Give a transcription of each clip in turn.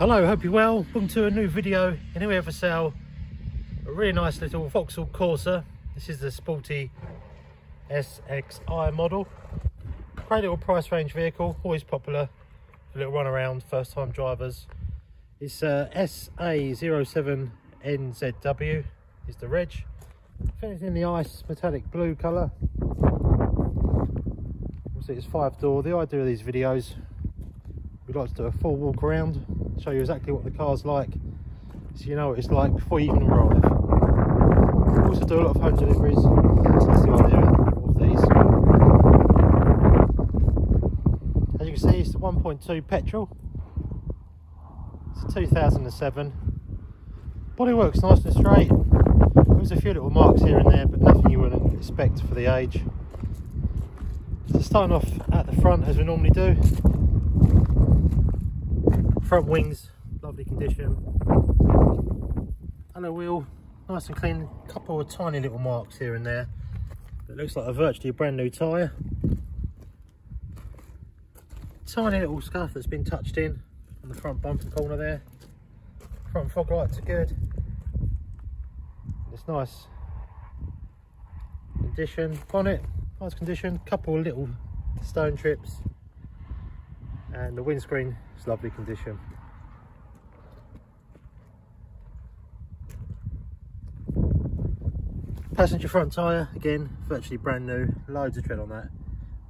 Hello, hope you're well. Welcome to a new video. And here we have for sale a really nice little Vauxhall Corsa. This is the sporty SXI model. Great little price range vehicle, always popular. A little run around, first time drivers. It's uh, SA07NZW is the reg. Finished in the ice metallic blue colour. Obviously it's five door. The idea of these videos, we'd like to do a full walk around, show you exactly what the car's like, so you know what it's like before you even arrive. We also do a lot of home deliveries, that's the idea of these. As you can see, it's the 1.2 petrol. It's a 2007. Bodywork's nice and straight. There's a few little marks here and there, but nothing you wouldn't expect for the age. So starting off at the front as we normally do. Front wings, lovely condition. Alloy wheel, nice and clean. A couple of tiny little marks here and there. It looks like a virtually brand new tyre. Tiny little scuff that's been touched in on the front bumper corner there. Front fog lights are good. It's nice condition. Bonnet, nice condition. Couple of little stone trips. And the windscreen is lovely condition. Passenger front tyre, again, virtually brand new. Loads of tread on that.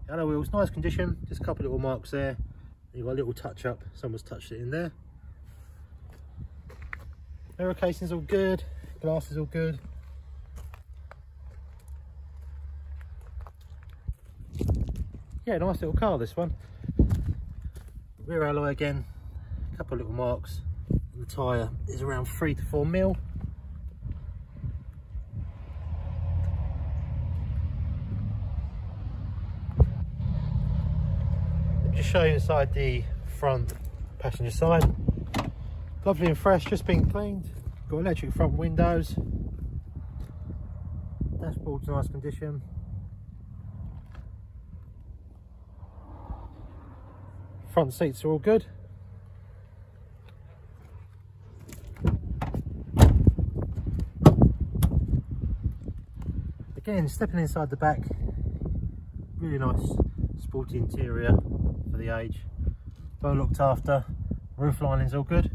Alloy wheels, nice condition. Just a couple little marks there. You've got a little touch up. Someone's touched it in there. Mirror casing's all good. Glass is all good. Yeah, nice little car this one. Rear alloy again, a couple of little marks. The tyre is around three to four mil. Me just show you inside the front passenger side. Lovely and fresh, just been cleaned. Got electric front windows. Dashboard's in nice condition. Front seats are all good. Again, stepping inside the back, really nice sporty interior for the age. Well looked after, roof lining's all good.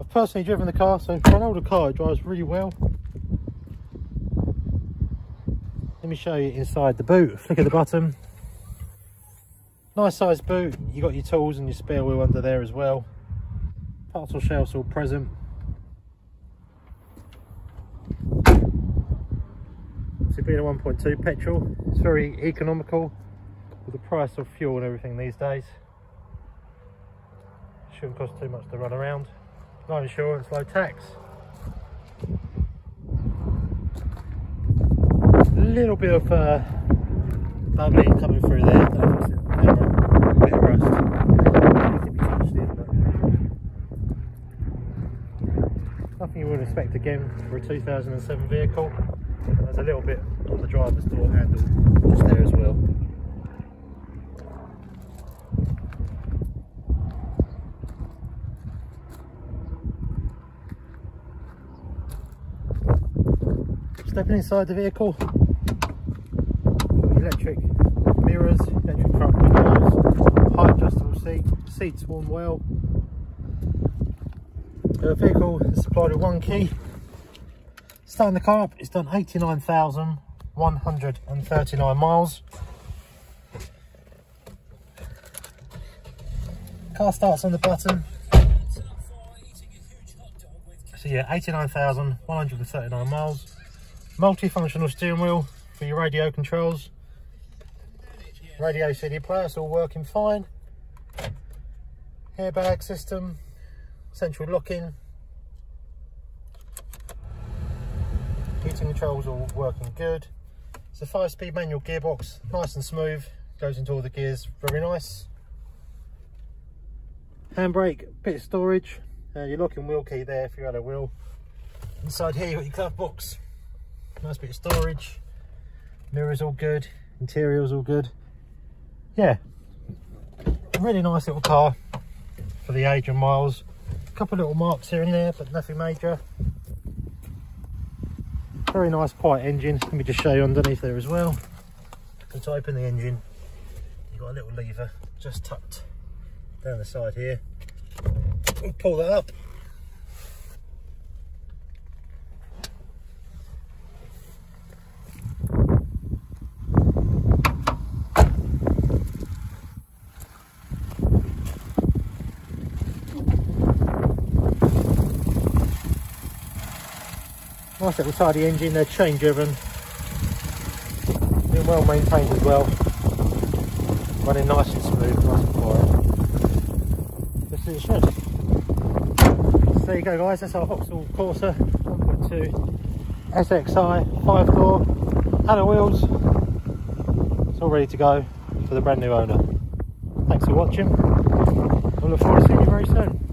I've personally driven the car, so for an older car it drives really well. Let me show you inside the boot, flick of the button. Nice size boot, you got your tools and your spare wheel under there as well. Parcel shelves all present. So being a 1.2 petrol, it's very economical with the price of fuel and everything these days. Shouldn't cost too much to run around. No insurance, low tax. A little bit of uh, bubbling coming through there. Nothing you would expect again for a 2007 vehicle. There's a little bit on the driver's door handle just there as well. Stepping inside the vehicle, electric mirrors, height adjustable seat, seats warm well. The vehicle is supplied with one key. Starting the car up, it's done 89,139 miles. Car starts on the button. So yeah, 89,139 miles. Multi-functional steering wheel for your radio controls. Radio CD player, it's all working fine. Airbag system, central locking. Heating controls all working good. It's a five-speed manual gearbox, nice and smooth. Goes into all the gears, very nice. Handbrake, bit of storage. Uh, your locking wheel key there if you had a wheel. Inside here you've got your glove box. Nice bit of storage. Mirrors all good. Interior's all good. Yeah. Really nice little car. for the age and miles. A couple little marks here and there, but nothing major. Very nice quiet engine. Let me just show you underneath there as well. To open the engine, you've got a little lever just tucked down the side here. Pull that up. Nice little tidy engine, they're chain driven. Been well maintained as well. Running nice and smooth, nice and quiet. This is the shed. So there you go guys, that's our Vauxhall Corsa 1.2 SXI, 5 door, alloy wheels. It's all ready to go for the brand new owner. Thanks for watching. I look forward to seeing you very soon.